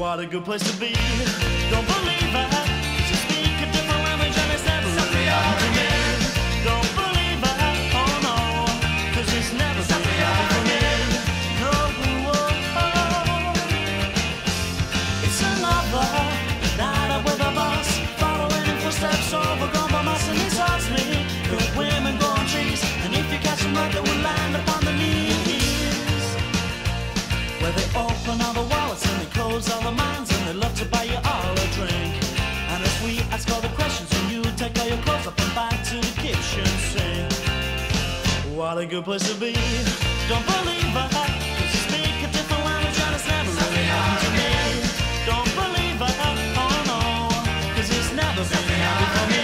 What a good place to be. Don't believe it. What a good place to be. Don't believe speak a different it's never me. Don't believe. Oh no. 'cause it's never for me.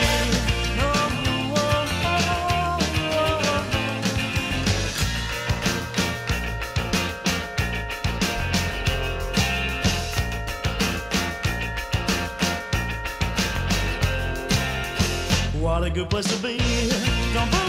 What a good place to be.